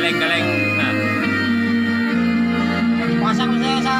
galeng-galeng. Nah. Pasang saya sa